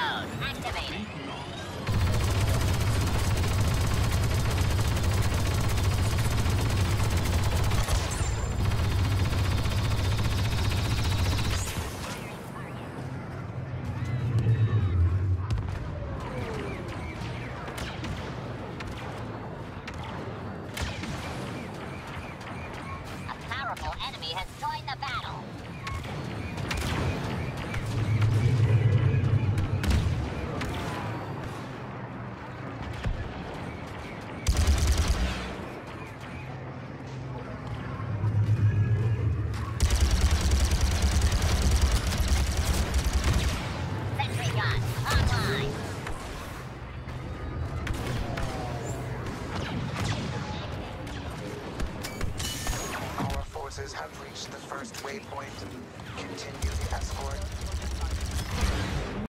activated. Enemy has joined the battle. Forces have reached the first waypoint. Continue the escort.